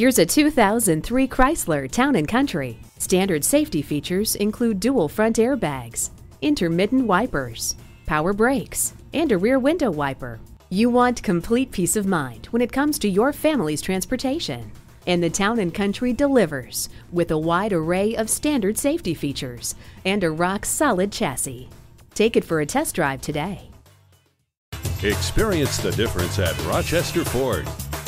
Here's a 2003 Chrysler Town & Country. Standard safety features include dual front airbags, intermittent wipers, power brakes, and a rear window wiper. You want complete peace of mind when it comes to your family's transportation. And the Town & Country delivers with a wide array of standard safety features and a rock-solid chassis. Take it for a test drive today. Experience the difference at Rochester Ford.